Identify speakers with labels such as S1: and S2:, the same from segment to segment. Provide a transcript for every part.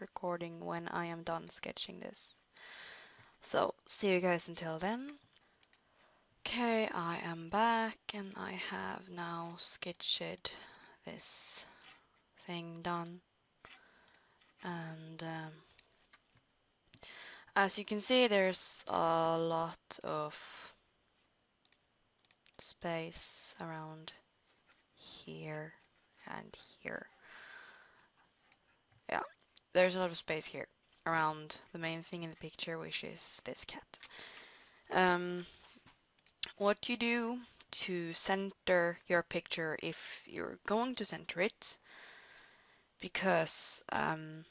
S1: recording when I am done sketching this. So, see you guys until then. Okay, I am back and I have now sketched this thing done. And um, as you can see, there's a lot of space around here and here. There's a lot of space here around the main thing in the picture, which is this cat. Um, what you do to center your picture if you're going to center it, because um,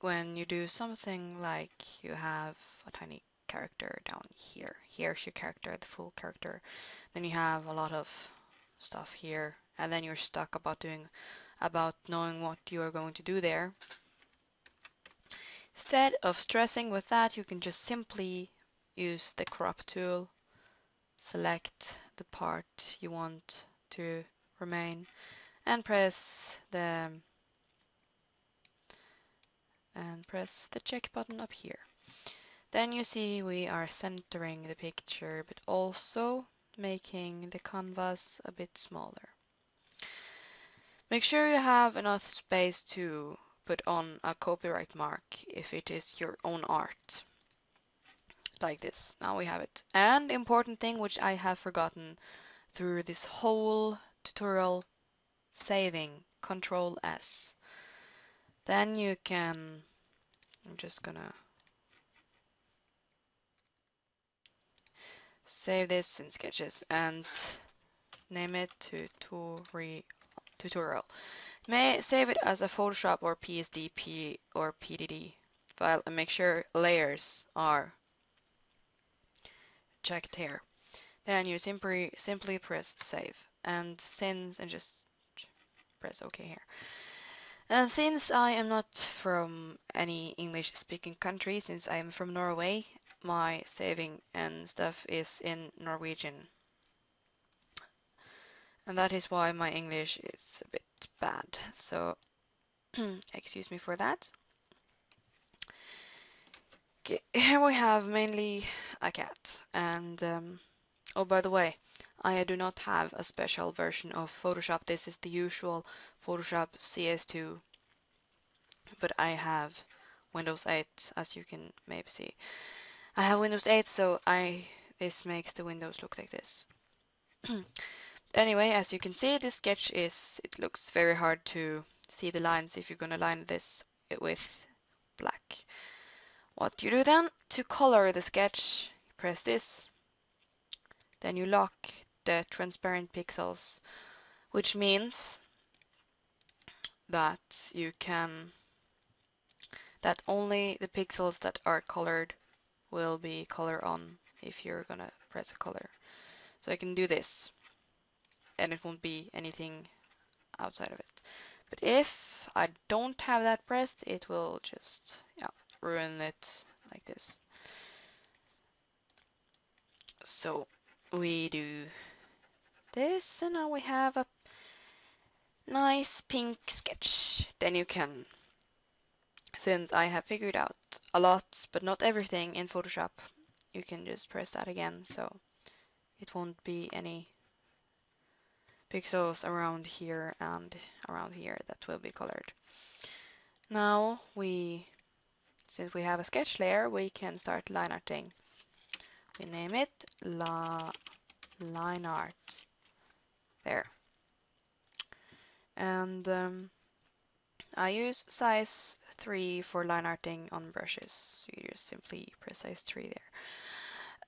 S1: when you do something like you have a tiny character down here, here's your character, the full character, then you have a lot of stuff here, and then you're stuck about doing about knowing what you are going to do there. Instead of stressing with that, you can just simply use the crop tool, select the part you want to remain, and press the and press the check button up here. Then you see we are centering the picture, but also making the canvas a bit smaller. Make sure you have enough space to put on a copyright mark if it is your own art. Like this. Now we have it. And important thing which I have forgotten through this whole tutorial, saving, Control S. Then you can, I'm just gonna save this in sketches and name it tutorial tutorial. May save it as a Photoshop or PSD or PDD file and make sure layers are checked here. Then you simply simply press save and since and just press OK here. And since I am not from any English speaking country, since I am from Norway, my saving and stuff is in Norwegian and that is why my English is a bit bad. So excuse me for that. Okay, here we have mainly a cat and um, oh by the way I do not have a special version of Photoshop. This is the usual Photoshop CS2 but I have Windows 8 as you can maybe see. I have Windows 8 so I this makes the windows look like this. Anyway, as you can see, this sketch is, it looks very hard to see the lines if you're going to line this with black. What you do then, to color the sketch, press this, then you lock the transparent pixels, which means that you can, that only the pixels that are colored will be color on if you're gonna press a color. So I can do this and it won't be anything outside of it. But if I don't have that pressed, it will just yeah, ruin it like this. So we do this and now we have a nice pink sketch. Then you can, since I have figured out a lot, but not everything in Photoshop, you can just press that again so it won't be any pixels around here and around here that will be colored. Now we, since we have a sketch layer, we can start line arting. We name it La Line Art. There. And um, I use size 3 for line arting on brushes. You just simply press size 3 there.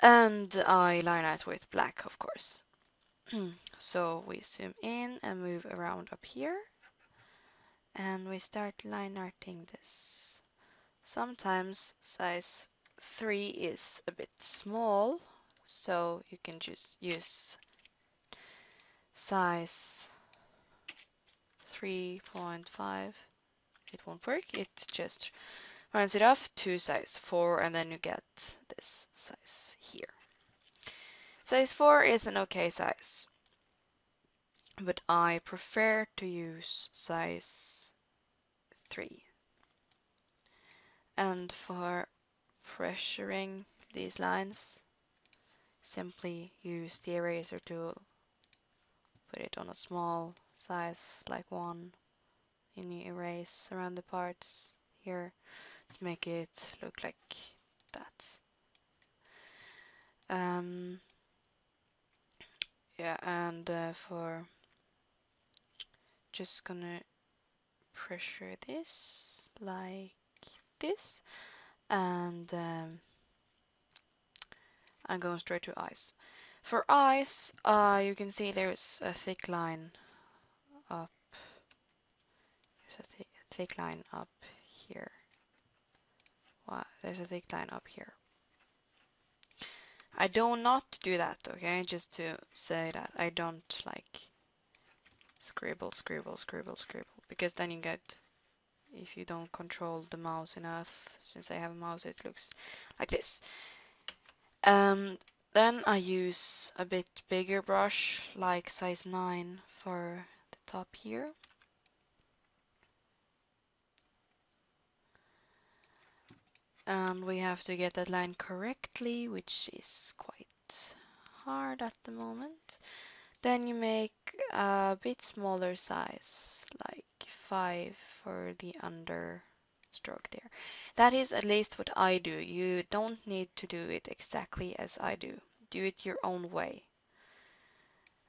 S1: And I line art with black, of course. so we zoom in and move around up here and we start line arting this. Sometimes size 3 is a bit small so you can just use size 3.5 it won't work it just rounds it off to size 4 and then you get this size here Size 4 is an okay size, but I prefer to use size three. And for pressuring these lines, simply use the eraser tool. Put it on a small size like one and you erase around the parts here to make it look like that. Um, yeah, and uh, for just gonna pressure this like this and um, I'm going straight to eyes. For eyes, uh, you can see there's a thick line up. A th thick line up here. Wow, there's a thick line up here. I do not do that, okay? Just to say that I don't like scribble, scribble, scribble, scribble, because then you get, if you don't control the mouse enough, since I have a mouse, it looks like this. Um, then I use a bit bigger brush, like size 9 for the top here. And we have to get that line correctly, which is quite hard at the moment. Then you make a bit smaller size, like 5 for the under stroke there. That is at least what I do. You don't need to do it exactly as I do. Do it your own way.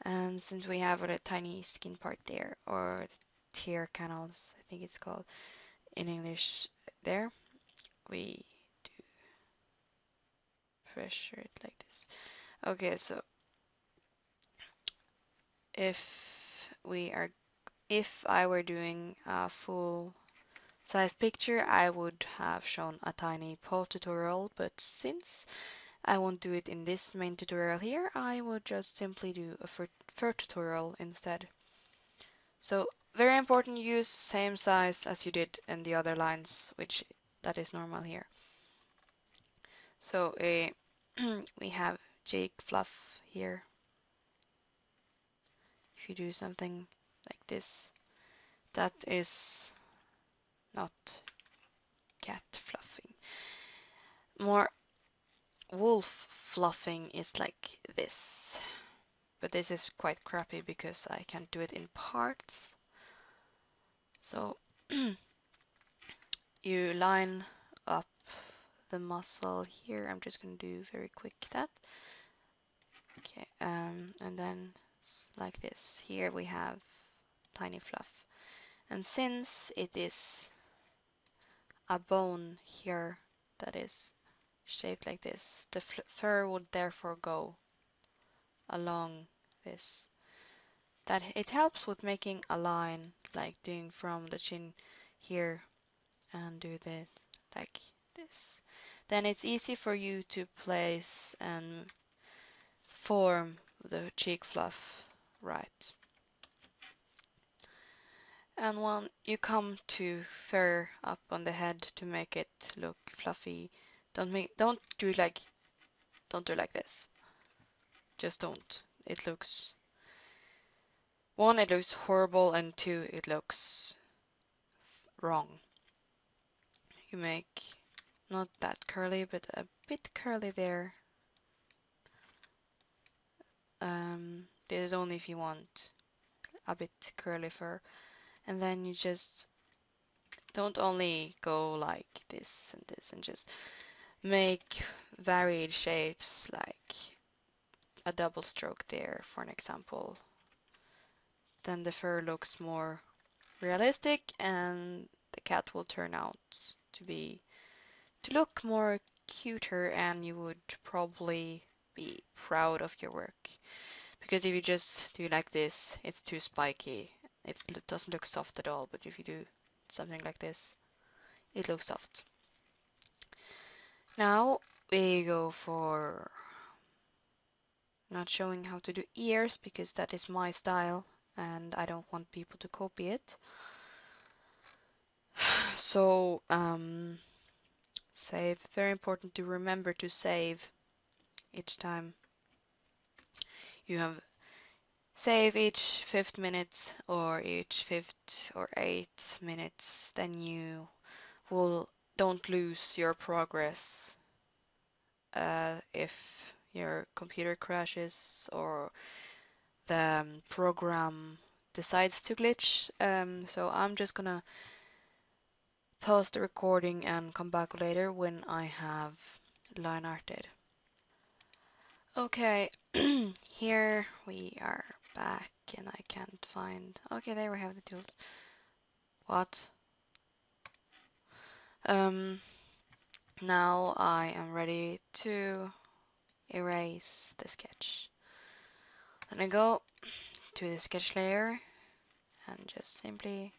S1: And since we have a tiny skin part there, or tear canals, I think it's called in English there, we do pressure it like this. Okay, so if we are, if I were doing a full size picture, I would have shown a tiny paw tutorial, but since I won't do it in this main tutorial here, I would just simply do a fur tutorial instead. So very important, use same size as you did in the other lines, which that is normal here. So uh, we have cheek fluff here. If you do something like this, that is not cat fluffing. More wolf fluffing is like this. But this is quite crappy because I can't do it in parts. So you line up the muscle here. I'm just going to do very quick that. Okay, um, and then like this. Here we have tiny fluff. And since it is a bone here that is shaped like this. The fur would therefore go along this. That it helps with making a line, like doing from the chin here and do that like this. Then it's easy for you to place and form the cheek fluff right. And when you come to fur up on the head to make it look fluffy, don't make don't do like don't do like this. Just don't. It looks one, it looks horrible, and two, it looks wrong. You make not that curly, but a bit curly there. Um, this is only if you want a bit curly fur and then you just don't only go like this and this and just make varied shapes like a double stroke there for an example then the fur looks more realistic and the cat will turn out to be to look more cuter and you would probably be proud of your work because if you just do like this it's too spiky it doesn't look soft at all, but if you do something like this, it looks soft. Now we go for not showing how to do ears because that is my style and I don't want people to copy it. So um, save, very important to remember to save each time you have save each fifth minute or each fifth or eight minutes, then you will don't lose your progress uh, if your computer crashes or the um, program decides to glitch. Um, so I'm just gonna pause the recording and come back later when I have line arted. Okay, here we are back and I can't find... Okay, there we have the tools. What? Um, now I am ready to erase the sketch. And I go to the sketch layer and just simply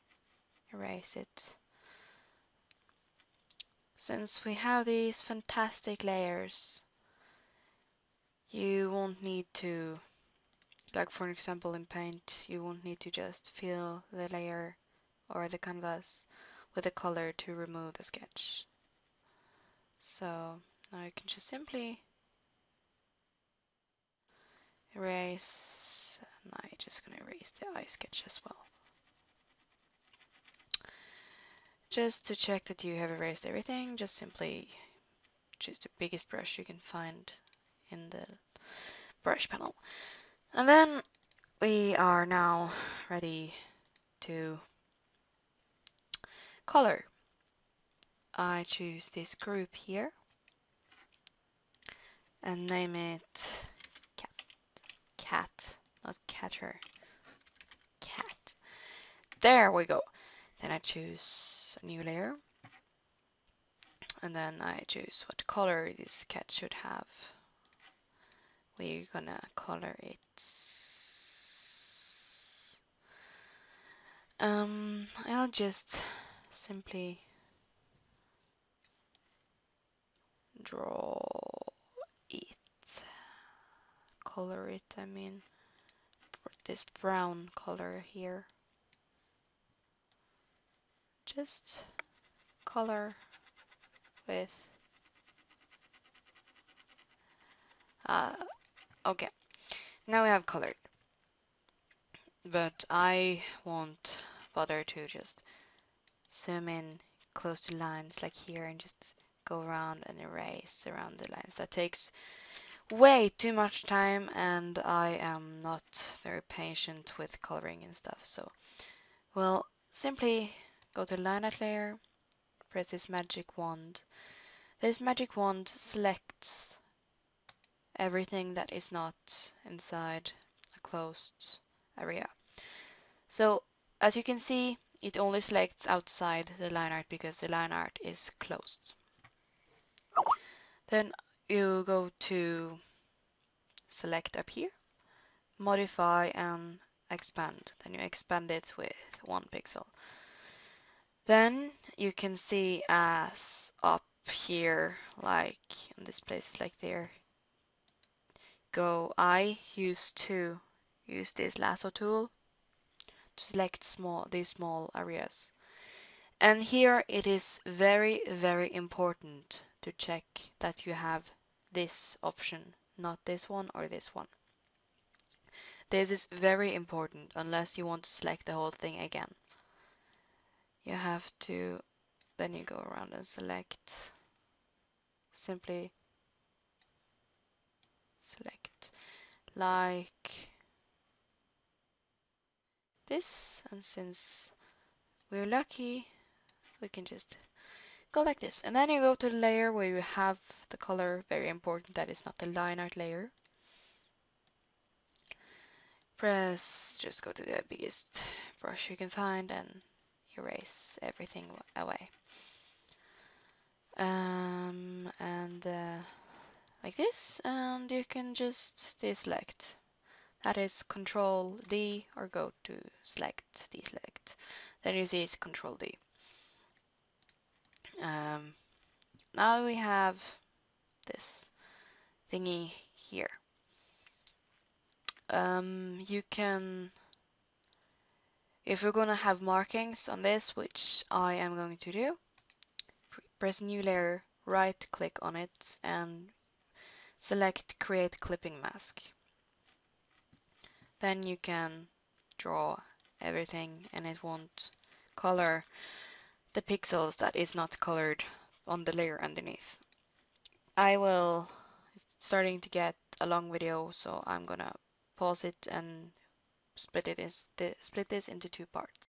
S1: erase it. Since we have these fantastic layers, you won't need to, like for example in Paint, you won't need to just fill the layer or the canvas with a color to remove the sketch. So now you can just simply erase, and I'm just going to erase the eye sketch as well. Just to check that you have erased everything, just simply choose the biggest brush you can find in the brush panel. And then we are now ready to color. I choose this group here and name it cat, cat not catter, cat. There we go. Then I choose a new layer. And then I choose what color this cat should have. We're gonna color it. Um, I'll just simply draw it. Color it I mean. This brown color here just color with uh, okay now we have colored. But I won't bother to just zoom in close to lines like here and just go around and erase around the lines. That takes way too much time and I am not very patient with coloring and stuff. So we'll simply go to line art layer, press this magic wand. This magic wand selects everything that is not inside a closed area. So as you can see, it only selects outside the line art because the line art is closed. Then you go to select up here, modify and expand. Then you expand it with one pixel. Then you can see as up here, like in this place, like there, go, I used to use this lasso tool to select small these small areas. And here it is very, very important to check that you have this option, not this one or this one. This is very important unless you want to select the whole thing again you have to then you go around and select simply select like this and since we're lucky we can just go like this. And then you go to the layer where you have the color very important that is not the line art layer. Press just go to the biggest brush you can find and erase everything away. Um, and uh, like this, and you can just deselect. That is Control D or go to select, deselect. Then you see it's Control D. Um, now we have this thingy here. Um, you can if we're going to have markings on this, which I am going to do, press new layer, right click on it and select create clipping mask. then you can draw everything and it won't color the pixels that is not colored on the layer underneath. I will it's starting to get a long video so I'm gonna pause it and split it is split this into two parts.